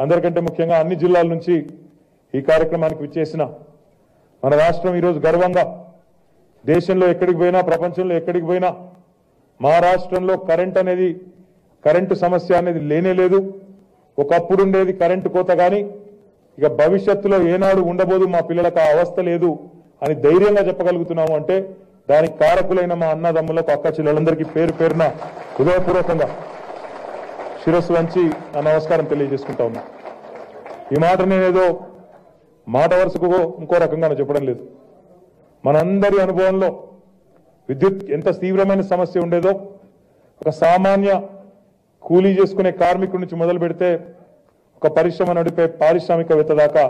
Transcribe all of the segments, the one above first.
అందరికంటే ముఖ్యంగా అన్ని జిల్లాల నుంచి ఈ కార్యక్రమానికి విచ్చేసిన మన రాష్ట్రం ఈరోజు గర్వంగా దేశంలో ఎక్కడికి పోయినా ప్రపంచంలో ఎక్కడికి పోయినా మా రాష్ట్రంలో కరెంట్ అనేది కరెంటు సమస్య అనేది లేనే లేదు. ఒకప్పుడు ఉండేది కరెంటు కోత కానీ ఇక భవిష్యత్తులో ఏనాడు ఉండబోదు మా పిల్లలకు ఆ అవస్థ లేదు అని ధైర్యంగా చెప్పగలుగుతున్నాము అంటే దానికి కారకులైన మా అన్నదమ్ములకు అక్క చెల్లెలందరికీ పేరు పేరున హృదయపూర్వకంగా శిరస్సు వంచి నా నమస్కారం తెలియజేసుకుంటా ఉన్నా. ఈ మాట నేనేదో మాట వరుసకు ఇంకో రకంగా చెప్పడం లేదు. మనందరి అనుభవంలో విద్యుత్ ఎంత తీవ్రమైన సమస్య ఉండేదో ఒక సామాన్య కూలీ చేసుకునే కార్మికుడి నుంచి మొదలు పెడితే ఒక పరిశ్రమ నడిపే పారిశ్రామికవేత్త దాకా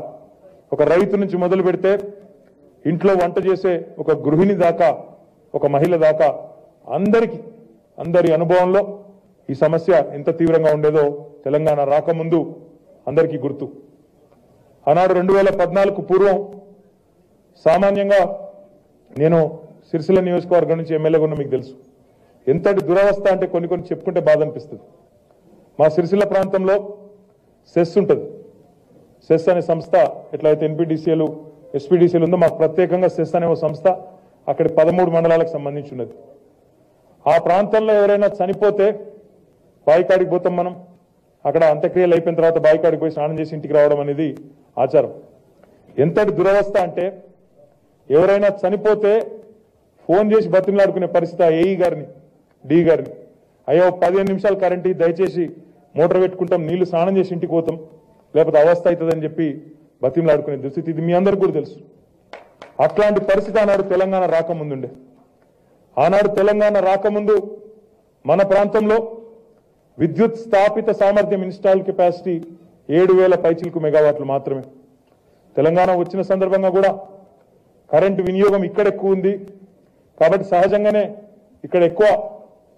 ఒక రైతు నుంచి మొదలు పెడితే ఇంట్లో వంట చేసే ఒక గృహిణి దాకా ఒక మహిళ దాకా అందరికీ అందరి అనుభవంలో ఈ సమస్య ఎంత తీవ్రంగా ఉండేదో తెలంగాణ రాకముందు అందరికీ గుర్తు. ఆనాడు రెండు వేల పద్నాలుగు పూర్వం సామాన్యంగా నేను సిరిసిల్ల నియోజకవర్గం నుంచి ఎమ్మెల్యేగా ఉన్న మీకు తెలుసు. ఎంతటి దురవస్థ అంటే కొన్ని కొన్ని చెప్పుకుంటే బాధ అనిపిస్తుంది మా సిరిసిల్ల ప్రాంతంలో సెస్ ఉంటుంది. సెస్ అనే సంస్థ ఎట్లయితే ఎన్పిడిసిఎలు ఎస్పీడీసీలు ఉందో మాకు ప్రత్యేకంగా సెస్ అనే ఒక సంస్థ అక్కడ పదమూడు మండలాలకు సంబంధించి ఉన్నది. ఆ ప్రాంతంలో ఎవరైనా చనిపోతే బాయికాడికి పోతాం మనం. అక్కడ అంత్యక్రియలు అయిపోయిన తర్వాత బాయికాడికి పోయి స్నానం చేసి ఇంటికి రావడం అనేది ఆచారం. ఎంతటి దురవస్థ అంటే ఎవరైనా చనిపోతే ఫోన్ చేసి బతిమలాడుకునే పరిస్థితి ఆ ఏఈ గారిని డి గారిని. అయ్యో పదిహేను నిమిషాలు కరెంట్ దయచేసి మోటార్ పెట్టుకుంటాం నీళ్ళు స్నానం చేసి ఇంటికి పోతాం లేకపోతే అవస్థ అవుతుందని చెప్పి బతిమలాడుకునే దుస్థితి ఇది మీ అందరికి కూడా తెలుసు. అట్లాంటి పరిస్థితి ఆనాడు తెలంగాణ రాకముందుండే. ఆనాడు తెలంగాణ రాకముందు మన ప్రాంతంలో విద్యుత్ స్థాపిత సామర్థ్యం ఇన్స్టాల్ కెపాసిటీ ఏడు వేల పైచిలకు మెగావాట్లు మాత్రమే. తెలంగాణ వచ్చిన సందర్భంగా కూడా కరెంటు వినియోగం ఇక్కడ ఎక్కువ ఉంది. కాబట్టి సహజంగానే ఇక్కడ ఎక్కువ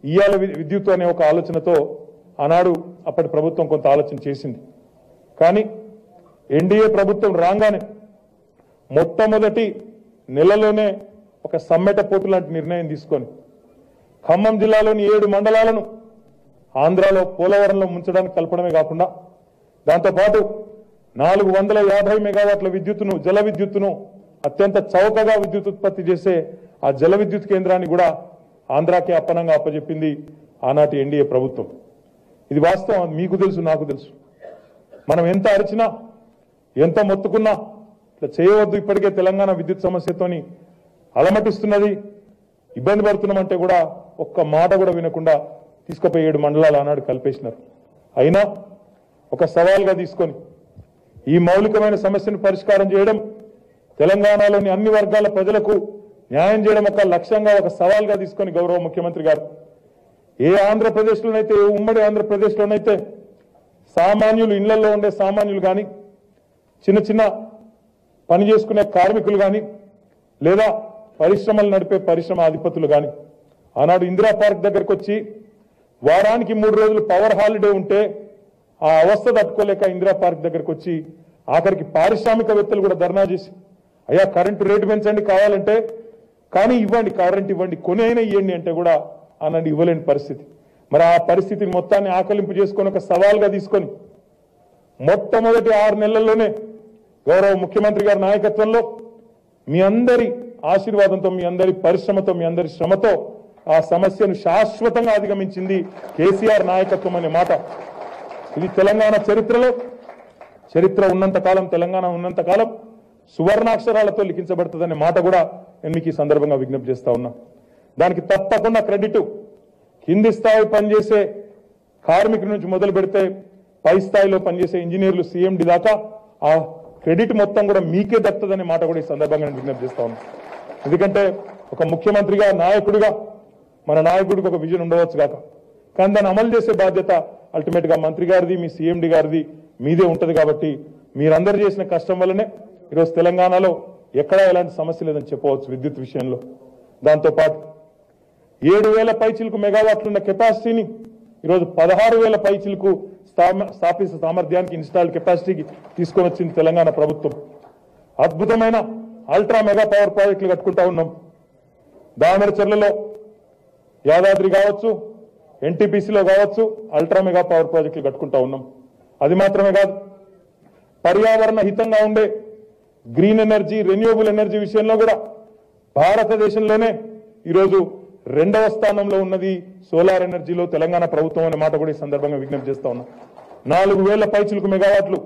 ఇయ్యాల విద్యుత్ అనే ఒక ఆలోచనతో ఆనాడు అప్పటి ప్రభుత్వం కొంత ఆలోచన చేసింది. కానీ ఎన్డీఏ ప్రభుత్వం రాగానే మొట్టమొదటి నెలలోనే ఒక సమ్మెట పోటు లాంటి నిర్ణయం తీసుకొని ఖమ్మం జిల్లాలోని ఏడు మండలాలను ఆంధ్రాలో పోలవరంలో ముంచడానికి కలపడమే కాకుండా దాంతోపాటు నాలుగు వందల యాభై మెగావాట్ల విద్యుత్తును జల విద్యుత్తును అత్యంత చౌకగా విద్యుత్ ఉత్పత్తి చేసే ఆ జల విద్యుత్ కేంద్రాన్ని కూడా ఆంధ్రాకి అప్పనంగా అప్పజెప్పింది ఆనాటి ఎన్డీఏ ప్రభుత్వం. ఇది వాస్తవం మీకు తెలుసు నాకు తెలుసు. మనం ఎంత అరిచినా ఎంత మొత్తుకున్నా ఇట్లా చేయవద్దు ఇప్పటికే తెలంగాణ విద్యుత్ సమస్యతోని అలమటిస్తున్నది ఇబ్బంది పడుతున్నామంటే కూడా ఒక్క మాట కూడా వినకుండా తీసుకుపోయి ఏడు మండలాలు ఆనాడు కల్పేసినారు. అయినా ఒక సవాల్గా తీసుకొని ఈ మౌలికమైన సమస్యను పరిష్కారం చేయడం తెలంగాణలోని అన్ని వర్గాల ప్రజలకు న్యాయం చేయడం ఒక లక్ష్యంగా ఒక సవాల్గా తీసుకొని గౌరవ ముఖ్యమంత్రి గారు. ఏ ఆంధ్రప్రదేశ్లోనైతే ఏ ఉమ్మడి ఆంధ్రప్రదేశ్లోనైతే సామాన్యులు ఇళ్ళలో ఉండే సామాన్యులు కానీ చిన్న చిన్న పని చేసుకునే కార్మికులు కానీ లేదా పరిశ్రమలు నడిపే పరిశ్రమ అధిపతులు కానీ ఆనాడు ఇందిరా పార్క్ దగ్గరకు వచ్చి వారానికి మూడు రోజులు పవర్ హాలిడే ఉంటే ఆ అవస్థ తట్టుకోలేక ఇందిరా పార్క్ దగ్గరకు వచ్చి ఆఖరికి పారిశ్రామికవేత్తలు కూడా ధర్నా చేసి అయ్యా కరెంటు రేటు పెంచండి కావాలంటే కానీ ఇవ్వండి కరెంట్ ఇవ్వండి కొనైనా ఇవ్వండి అంటే కూడా అనండి ఇవ్వలేని పరిస్థితి. మరి ఆ పరిస్థితిని మొత్తాన్ని ఆకలింపు చేసుకొని ఒక సవాల్గా తీసుకొని మొట్టమొదటి ఆరు నెలల్లోనే గౌరవ ముఖ్యమంత్రి గారి నాయకత్వంలో మీ అందరి ఆశీర్వాదంతో మీ అందరి పరిశ్రమతో మీ అందరి శ్రమతో ఆ సమస్యను శాశ్వతంగా అధిగమించింది కేసీఆర్ నాయకత్వం అనే మాట. ఇది తెలంగాణ చరిత్రలో చరిత్ర ఉన్నంతకాలం తెలంగాణ ఉన్నంతకాలం సువర్ణాక్షరాలతో లిఖించబడుతుందనే మాట కూడా నేను మీకు ఈ సందర్భంగా విజ్ఞప్తి చేస్తా ఉన్నా. దానికి తప్పకుండా క్రెడిట్. కింది స్థాయి పనిచేసే కార్మికుల నుంచి మొదలు పెడితే పై స్థాయిలో పనిచేసే ఇంజనీర్లు సీఎండి దాకా ఆ క్రెడిట్ మొత్తం కూడా మీకే దక్కుతుందనే మాట కూడా ఈ సందర్భంగా నేను విజ్ఞప్తి చేస్తా ఉన్నా. ఎందుకంటే ఒక ముఖ్యమంత్రిగా నాయకుడిగా మన నాయకుడికి ఒక విజన్ ఉండవచ్చు కాక కానీ దాన్ని అమలు చేసే బాధ్యత అల్టిమేట్గా మంత్రి గారిది మీ సీఎండి గారిది మీదే ఉంటది కాబట్టి మీరందరూ చేసిన కష్టం వల్లనే ఈరోజు తెలంగాణలో ఎక్కడా ఎలాంటి సమస్య లేదని చెప్పవచ్చు విద్యుత్ విషయంలో. దాంతోపాటు ఏడు వేల పైచిలకు మెగావాట్లున్న కెపాసిటీని ఈరోజు పదహారు వేల పైచిలకు స్థామ- స్థాపిత సామర్థ్యానికి ఇన్స్టాల్డ్ కెపాసిటీకి తీసుకొని వచ్చింది తెలంగాణ ప్రభుత్వం. అద్భుతమైన అల్ట్రా మెగా పవర్ ప్రాజెక్టులు కట్టుకుంటా ఉన్నాం. దామరచర్లలో యాదాద్రి కావచ్చు ఎన్టీపీసీలో కావచ్చు అల్ట్రా మెగా పవర్ ప్రాజెక్టులు కట్టుకుంటా ఉన్నాం. అది మాత్రమే కాదు పర్యావరణ హితంగా ఉండే గ్రీన్ ఎనర్జీ రెన్యూవబుల్ ఎనర్జీ విషయంలో కూడా భారతదేశంలోనే ఈరోజు రెండవ స్థానంలో ఉన్నది సోలార్ ఎనర్జీలో తెలంగాణ ప్రభుత్వం అనే మాట కూడా ఈ సందర్భంగా విజ్ఞప్తి చేస్తా ఉన్నాం. నాలుగు వేల పైచులకు మెగావాట్లు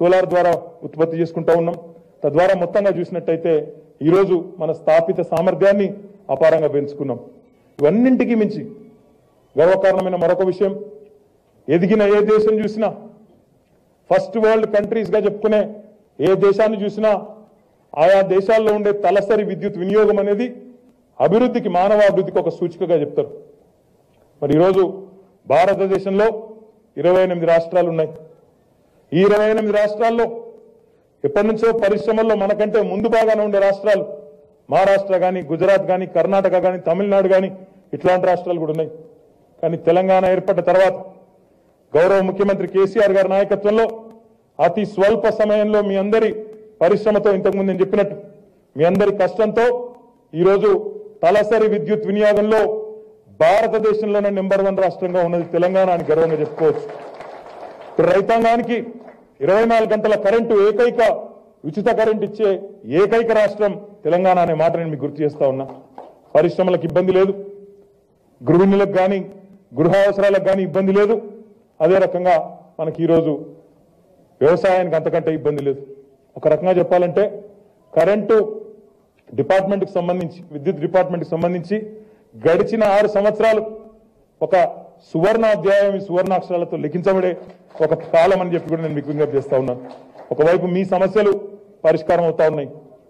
సోలార్ ద్వారా ఉత్పత్తి చేసుకుంటా ఉన్నాం. తద్వారా మొత్తంగా చూసినట్టయితే ఈరోజు మన స్థాపిత సామర్థ్యాన్ని అపారంగా పెంచుకున్నాం. ఇవన్నింటికి మించి గర్వకారణమైన మరొక విషయం. ఎదిగిన ఏ దేశం చూసినా ఫస్ట్ వరల్డ్ కంట్రీస్గా చెప్పుకునే ఏ దేశాన్ని చూసినా ఆయా దేశాల్లో ఉండే తలసరి విద్యుత్ వినియోగం అనేది అభివృద్ధికి మానవ అభివృద్ధికి ఒక సూచికగా చెప్తారు. మరి ఈరోజు భారతదేశంలో ఇరవై ఎనిమిది రాష్ట్రాలు ఉన్నాయి. ఈ ఇరవై ఎనిమిది రాష్ట్రాల్లో ఎప్పటి నుంచో పరిశ్రమల్లో మనకంటే ముందు బాగానే ఉండే రాష్ట్రాలు మహారాష్ట్ర కానీ గుజరాత్ కానీ కర్ణాటక కానీ తమిళనాడు కానీ ఇట్లాంటి రాష్ట్రాలు కూడా ఉన్నాయి. కానీ తెలంగాణ ఏర్పడ్డ తర్వాత గౌరవ ముఖ్యమంత్రి కేసీఆర్ గారి నాయకత్వంలో అతి స్వల్ప సమయంలో మీ అందరి పరిశ్రమతో ఇంతకుముందు నేను చెప్పినట్టు మీ అందరి కష్టంతో ఈరోజు తలసరి విద్యుత్ వినియోగంలో భారతదేశంలోనే నెంబర్ వన్ రాష్ట్రంగా ఉన్నది తెలంగాణ అని గర్వంగా చెప్పుకోవచ్చు. ఇప్పుడు రైతాంగానికి ఇరవై నాలుగు గంటల కరెంటు ఏకైక ఉచిత కరెంట్ ఇచ్చే ఏకైక రాష్ట్రం తెలంగాణ అనే మాట నేను మీకు గుర్తు చేస్తా ఉన్నా. పరిశ్రమలకు ఇబ్బంది లేదు. గృహిణులకు కానీ గృహ అవసరాలకు కానీ ఇబ్బంది లేదు. అదే రకంగా మనకి ఈరోజు వ్యవసాయానికి అంతకంటే ఇబ్బంది లేదు. ఒక రకంగా చెప్పాలంటే కరెంటు డిపార్ట్మెంట్కి సంబంధించి విద్యుత్ డిపార్ట్మెంట్కి సంబంధించి గడిచిన ఆరు సంవత్సరాలు ఒక సువర్ణాధ్యాయం సువర్ణ సువర్ణాక్షరాలతో లిఖించబడే ఒక కాలం అని చెప్పి కూడా నేను మీకు విజ్ఞప్తి చేస్తా ఉన్నాను. ఒకవైపు మీ సమస్యలు పరిష్కారం అవుతా ఉన్నాయి.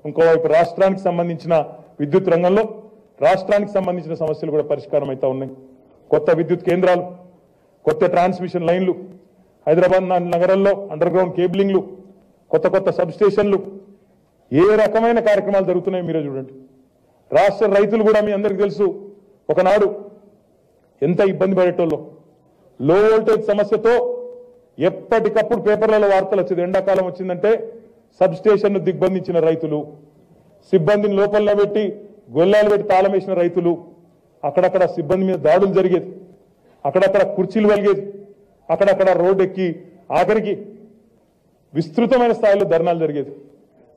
ఇంకోవైపు రాష్ట్రానికి సంబంధించిన విద్యుత్ రంగంలో రాష్ట్రానికి సంబంధించిన సమస్యలు కూడా పరిష్కారం అవుతా ఉన్నాయి. కొత్త విద్యుత్ కేంద్రాలు కొత్త ట్రాన్స్మిషన్ లైన్లు హైదరాబాద్ నగరంలో అండర్ గ్రౌండ్ కేబులింగ్లు కొత్త కొత్త సబ్ స్టేషన్లు ఏ రకమైన కార్యక్రమాలు జరుగుతున్నాయి మీరే చూడండి. రాష్ట్ర రైతులు కూడా మీ అందరికీ తెలుసు ఒకనాడు ఎంత ఇబ్బంది పడేటోళ్ళు. లో వోల్టేజ్ సమస్యతో ఎప్పటికప్పుడు పేపర్లలో వార్తలు వచ్చేది. ఎండాకాలం వచ్చిందంటే సబ్స్టేషన్ను దిగ్బంధించిన రైతులు సిబ్బందిని లోపల్లో పెట్టి గొల్లాలు పెట్టి తాళం వేసిన రైతులు అక్కడక్కడ సిబ్బంది మీద దాడులు జరిగేది అక్కడక్కడ కుర్చీలు వెలిగేది అక్కడక్కడ రోడ్ ఎక్కి ఆఖరికి విస్తృతమైన స్థాయిలో ధర్నాలు జరిగేది.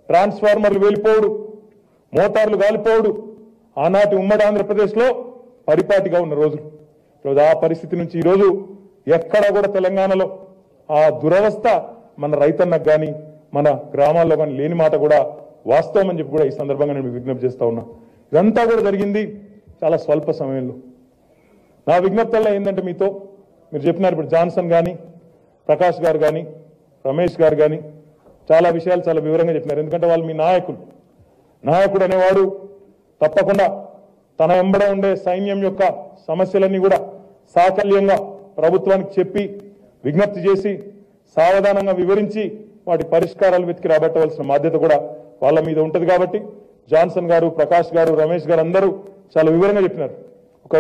ట్రాన్స్ఫార్మర్లు వెళ్ళిపోవుడు మోటార్లు కాలిపోవుడు ఆనాటి ఉమ్మడి ఆంధ్రప్రదేశ్లో పరిపాటిగా ఉన్న రోజులు. ఈరోజు ఆ పరిస్థితి నుంచి ఈరోజు ఎక్కడ కూడా తెలంగాణలో ఆ దురవస్థ మన రైతన్నకు కానీ మన గ్రామాల్లో కానీ లేని మాట కూడా వాస్తవం అని చెప్పి కూడా ఈ సందర్భంగా నేను విజ్ఞప్తి చేస్తా ఉన్నా. ఇదంతా కూడా జరిగింది చాలా స్వల్ప సమయంలో. నా విజ్ఞప్తల్లో ఏంటంటే మీతో మీరు చెప్పినారు ఇప్పుడు జాన్సన్ కానీ ప్రకాష్ గారు కానీ రమేష్ గారు కానీ చాలా విషయాలు చాలా వివరంగా చెప్పినారు. ఎందుకంటే వాళ్ళు మీ నాయకులు. నాయకుడు అనేవాడు తప్పకుండా తన వెంబడ ఉండే సైన్యం యొక్క సమస్యలన్నీ కూడా సాకల్యంగా ప్రభుత్వానికి చెప్పి విజ్ఞప్తి చేసి సావధానంగా వివరించి వాటి పరిష్కారాలు వెతికి రాబట్టవలసిన బాధ్యత కూడా వాళ్ళ మీద ఉంటుంది కాబట్టి జాన్సన్ గారు ప్రకాష్ గారు రమేష్ గారు అందరూ చాలా వివరంగా చెప్పినారు. ఒక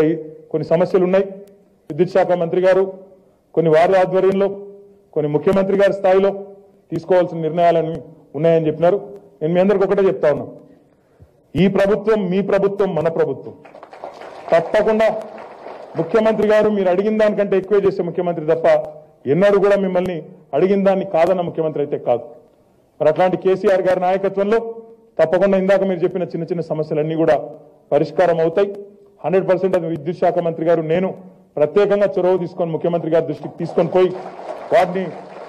కొన్ని సమస్యలు ఉన్నాయి. విద్యుత్ శాఖ మంత్రి గారు కొన్ని వారి ఆధ్వర్యంలో కొన్ని ముఖ్యమంత్రి గారి స్థాయిలో తీసుకోవాల్సిన నిర్ణయాలని ఉన్నాయని చెప్పినారు. నేను మీ అందరికి ఒకటే చెప్తా ఉన్నా. ఈ ప్రభుత్వం మీ ప్రభుత్వం మన ప్రభుత్వం. తప్పకుండా ముఖ్యమంత్రి గారు మీరు అడిగిన దానికంటే ఎక్కువ చేసే ముఖ్యమంత్రి తప్ప ఎన్నడూ కూడా మిమ్మల్ని అడిగిన దాన్ని కాదన్న ముఖ్యమంత్రి అయితే కాదు. మరి అట్లాంటి కేసీఆర్ గారి నాయకత్వంలో తప్పకుండా ఇందాక మీరు చెప్పిన చిన్న చిన్న సమస్యలన్నీ కూడా పరిష్కారం అవుతాయి. హండ్రెడ్ పర్సెంట్ అది విద్యుత్ శాఖ మంత్రి గారు నేను ప్రత్యేకంగా చొరవ తీసుకొని ముఖ్యమంత్రి గారి దృష్టికి తీసుకొని పోయి వాటిని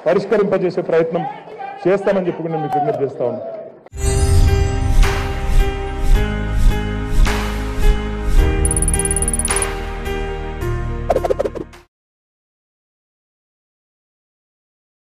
పరిష్కరింపజేసే ప్రయత్నం చేస్తామని చెప్పి నేను మీకు విజ్ఞప్తి చేస్తా ఉన్నాను